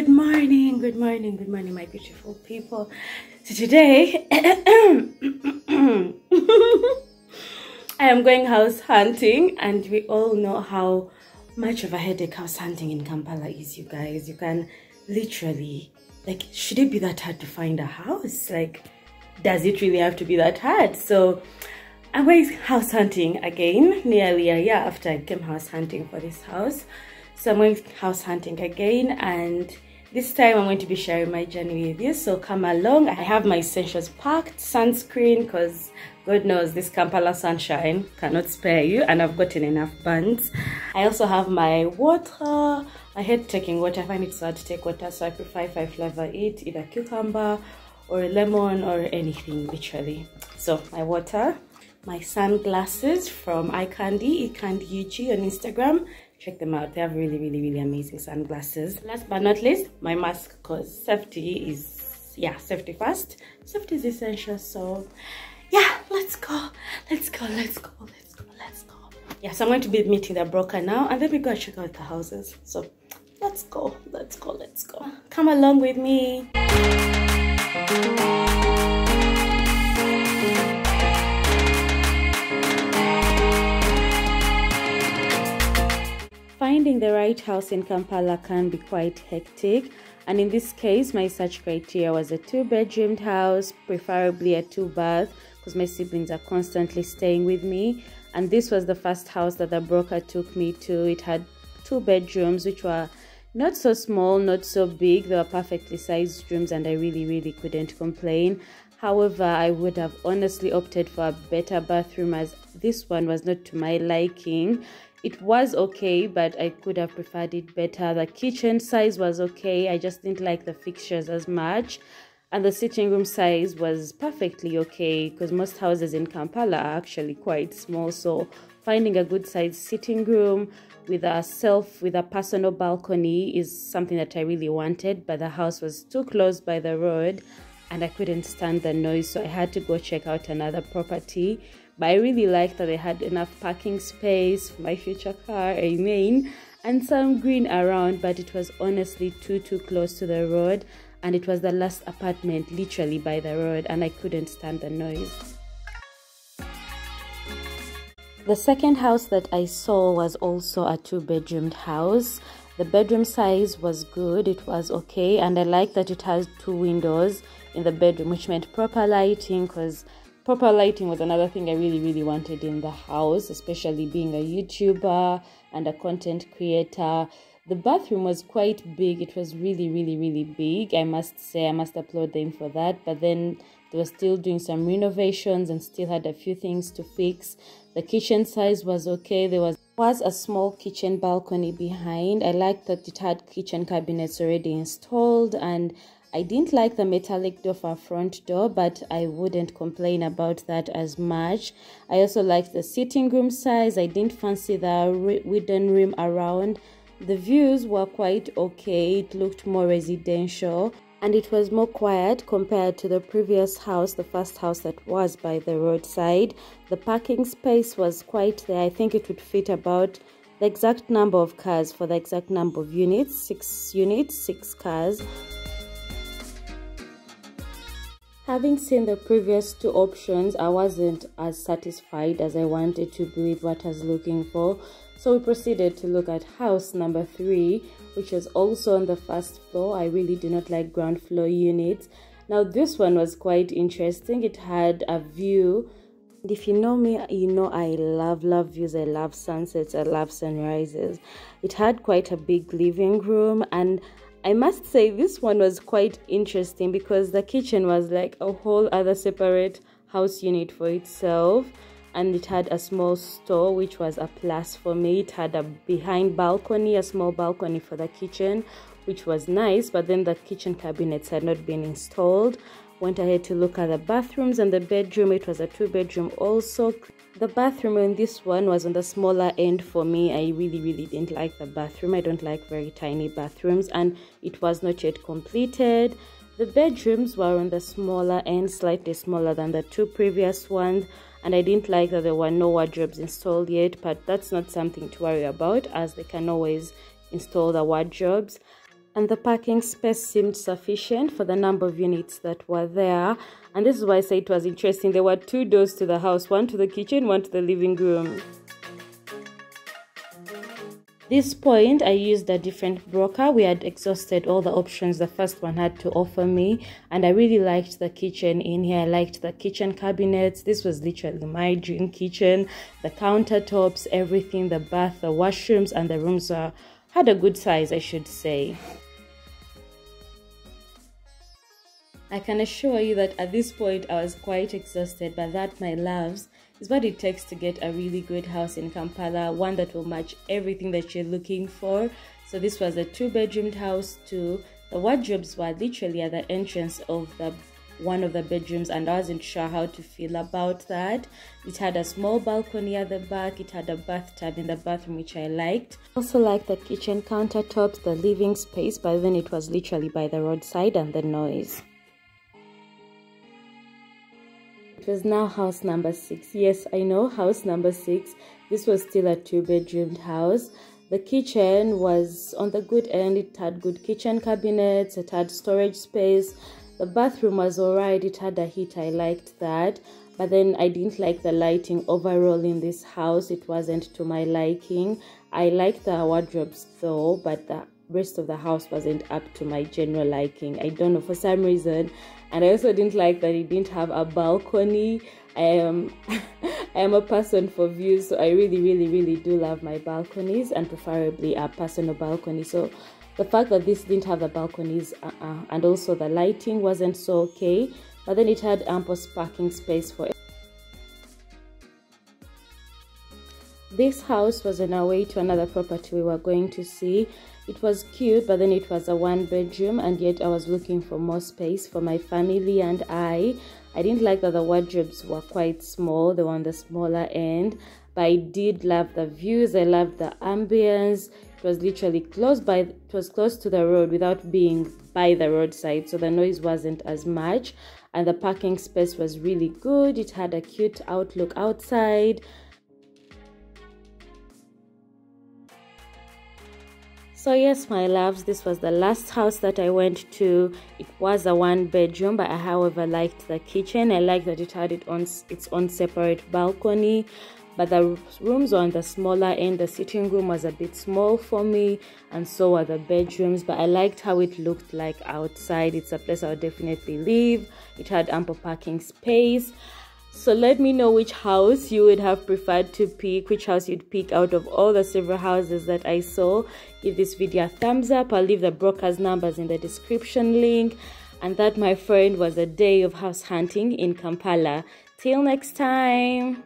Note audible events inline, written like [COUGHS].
Good morning, good morning, good morning, my beautiful people. So today, [COUGHS] I am going house hunting, and we all know how much of a headache house hunting in Kampala is, you guys. You can literally, like, should it be that hard to find a house? Like, does it really have to be that hard? So, I'm going house hunting again, nearly a year after I came house hunting for this house. So I'm going house hunting again and this time I'm going to be sharing my journey with you. So come along. I have my essentials packed, sunscreen because God knows this Kampala sunshine cannot spare you and I've gotten enough buns. I also have my water. I hate taking water. I find it so hard to take water so I prefer if I flavor it either cucumber or lemon or anything literally. So my water, my sunglasses from iCandy, iCandy UG on Instagram check them out. They have really really really amazing sunglasses. Last but not least my mask because safety is yeah safety first. Safety is essential so yeah let's go. Let's go let's go let's go let's go. Yeah so i'm going to be meeting the broker now and then we go check out the houses. So let's go let's go let's go. Come along with me Finding the right house in Kampala can be quite hectic, and in this case, my search criteria was a two bedroomed house, preferably a two bath, because my siblings are constantly staying with me. And this was the first house that the broker took me to. It had two bedrooms, which were not so small, not so big. They were perfectly sized rooms, and I really, really couldn't complain. However, I would have honestly opted for a better bathroom as this one was not to my liking it was okay but i could have preferred it better. The kitchen size was okay. I just didn't like the fixtures as much. And the sitting room size was perfectly okay because most houses in kampala are actually quite small. So finding a good sized sitting room with a self with a personal balcony is something that i really wanted but the house was too close by the road and i couldn't stand the noise so i had to go check out another property but I really liked that I had enough parking space for my future car, amen, and some green around, but it was honestly too, too close to the road. And it was the last apartment literally by the road, and I couldn't stand the noise. The second house that I saw was also a two bedroomed house. The bedroom size was good, it was okay, and I like that it has two windows in the bedroom, which meant proper lighting because proper lighting was another thing I really, really wanted in the house, especially being a YouTuber and a content creator. The bathroom was quite big. It was really, really, really big. I must say, I must applaud them for that. But then they were still doing some renovations and still had a few things to fix. The kitchen size was okay. There was was a small kitchen balcony behind. I liked that it had kitchen cabinets already installed and I didn't like the metallic door for front door, but I wouldn't complain about that as much. I also liked the sitting room size. I didn't fancy the wooden rim around. The views were quite okay. It looked more residential and it was more quiet compared to the previous house, the first house that was by the roadside. The parking space was quite there. I think it would fit about the exact number of cars for the exact number of units, six units, six cars. Having seen the previous two options, I wasn't as satisfied as I wanted to be with what I was looking for. So we proceeded to look at house number three, which was also on the first floor. I really do not like ground floor units. Now this one was quite interesting. It had a view. If you know me, you know I love, love views. I love sunsets. I love sunrises. It had quite a big living room and I must say this one was quite interesting because the kitchen was like a whole other separate house unit for itself and it had a small store which was a plus for me. It had a behind balcony a small balcony for the kitchen which was nice but then the kitchen cabinets had not been installed. Went ahead to look at the bathrooms and the bedroom. It was a two bedroom also the bathroom in this one was on the smaller end for me. I really really didn't like the bathroom. I don't like very tiny bathrooms and it was not yet completed. The bedrooms were on the smaller end slightly smaller than the two previous ones and i didn't like that there were no wardrobes installed yet but that's not something to worry about as they can always install the wardrobes. And the parking space seemed sufficient for the number of units that were there and this is why I say it was interesting. There were two doors to the house one to the kitchen one to the living room. This point i used a different broker. We had exhausted all the options the first one had to offer me and i really liked the kitchen in here. I liked the kitchen cabinets. This was literally my dream kitchen. The countertops everything the bath the washrooms and the rooms are had a good size i should say I can assure you that at this point I was quite exhausted, but that, my loves, is what it takes to get a really good house in Kampala, one that will match everything that you're looking for. So this was a two-bedroomed house too. The wardrobes were literally at the entrance of the one of the bedrooms and I wasn't sure how to feel about that. It had a small balcony at the back, it had a bathtub in the bathroom which I liked. Also liked the kitchen countertops, the living space, but then it was literally by the roadside and the noise. Was now house number six. Yes, I know, house number six. This was still a two bedroomed house. The kitchen was on the good end. It had good kitchen cabinets, it had storage space. The bathroom was alright, it had a heat. I liked that. But then I didn't like the lighting overall in this house. It wasn't to my liking. I liked the wardrobes though, but the rest of the house wasn't up to my general liking. I don't know, for some reason, and I also didn't like that it didn't have a balcony. I am [LAUGHS] I am a person for views, so I really, really, really do love my balconies and preferably a personal balcony. So the fact that this didn't have the balconies uh -uh, and also the lighting wasn't so okay, but then it had ample parking space for this house was on our way to another property we were going to see. It was cute but then it was a one bedroom and yet i was looking for more space for my family and i. I didn't like that the wardrobes were quite small they were on the smaller end but i did love the views i loved the ambience. It was literally close by it was close to the road without being by the roadside so the noise wasn't as much. And the parking space was really good it had a cute outlook outside So yes, my loves, this was the last house that I went to. It was a one bedroom, but I however liked the kitchen. I liked that it had it on its own separate balcony. But the rooms were on the smaller end. The sitting room was a bit small for me, and so were the bedrooms. But I liked how it looked like outside. It's a place I would definitely live. It had ample parking space. So let me know which house you would have preferred to pick, which house you'd pick out of all the several houses that I saw. Give this video a thumbs up. I'll leave the broker's numbers in the description link. And that, my friend, was a day of house hunting in Kampala. Till next time.